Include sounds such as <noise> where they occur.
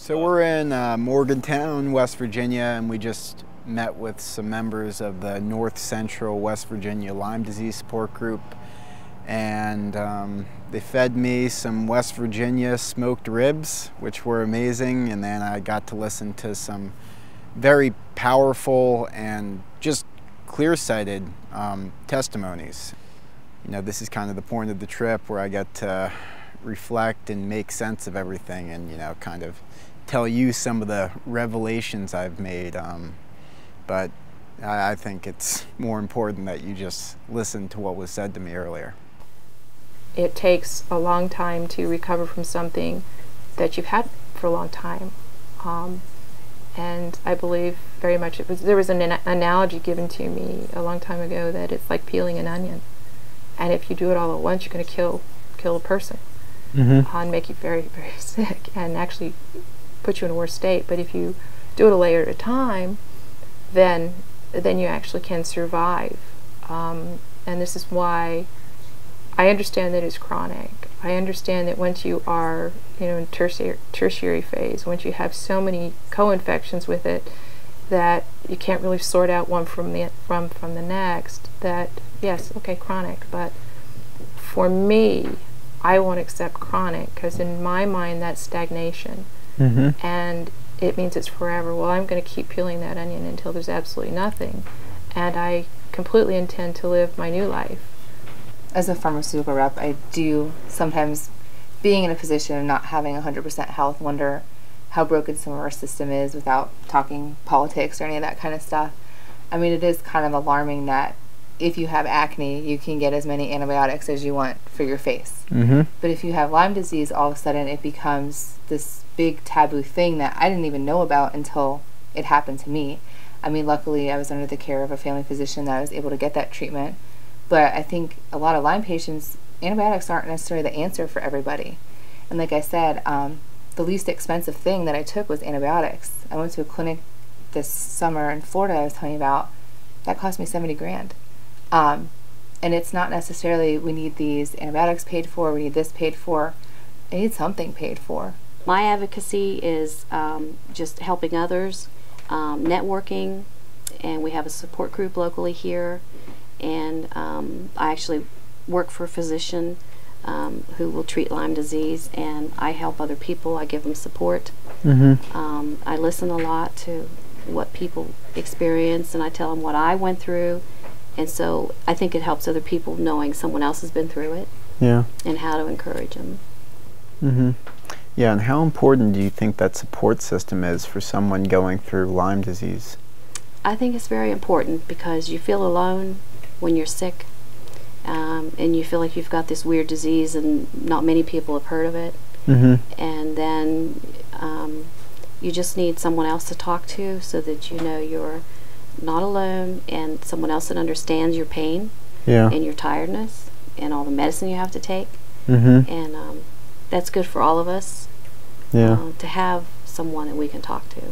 So we're in uh, Morgantown, West Virginia, and we just met with some members of the North Central West Virginia Lyme Disease Support Group. And um, they fed me some West Virginia smoked ribs, which were amazing. And then I got to listen to some very powerful and just clear-sighted um, testimonies. You know, this is kind of the point of the trip where I get to reflect and make sense of everything and, you know, kind of tell you some of the revelations I've made. Um, but I, I think it's more important that you just listen to what was said to me earlier. It takes a long time to recover from something that you've had for a long time. Um, and I believe very much was there was an, an analogy given to me a long time ago that it's like peeling an onion and if you do it all at once you're going to kill kill a person Mm-hmm. and make you very <laughs> very sick and actually put you in a worse state. But if you do it a layer at a time then then you actually can survive. Um, and this is why I understand that it's chronic. I understand that once you are you know in tertiary, tertiary phase once you have so many co-infections with it that you can't really sort out one from the from from the next that yes okay chronic. But for me I won't accept chronic because in my mind that's stagnation Mm-hmm. and it means it's forever. Well, I'm going to keep peeling that onion until there's absolutely nothing. And I completely intend to live my new life. As a pharmaceutical rep, I do sometimes, being in a position of not having 100% health, wonder how broken some of our system is without talking politics or any of that kind of stuff. I mean, it is kind of alarming that if you have acne, you can get as many antibiotics as you want for your face. Mm-hmm. But if you have Lyme disease, all of a sudden it becomes this big taboo thing that I didn't even know about until it happened to me. I mean, luckily I was under the care of a family physician that I was able to get that treatment. But I think a lot of Lyme patients, antibiotics aren't necessarily the answer for everybody. And like I said, um, the least expensive thing that I took was antibiotics. I went to a clinic this summer in Florida I was telling you about. That cost me 70 grand. Um, and it's not necessarily we need these antibiotics paid for, we need this paid for. I need something paid for. My advocacy is um, just helping others, um, networking, and we have a support group locally here. And um, I actually work for a physician um, who will treat Lyme disease, and I help other people. I give them support. Mm-hmm. Um, I listen a lot to what people experience, and I tell them what I went through. And so I think it helps other people knowing someone else has been through it Yeah. and how to encourage them. Mm-hmm. Yeah, and how important do you think that support system is for someone going through Lyme disease? I think it's very important because you feel alone when you're sick um, and you feel like you've got this weird disease and not many people have heard of it. Mm-hmm. And then um, you just need someone else to talk to so that you know you're not alone and someone else that understands your pain Yeah. and your tiredness and all the medicine you have to take. Mm-hmm. And um, that's good for all of us Yeah. uh, to have someone that we can talk to.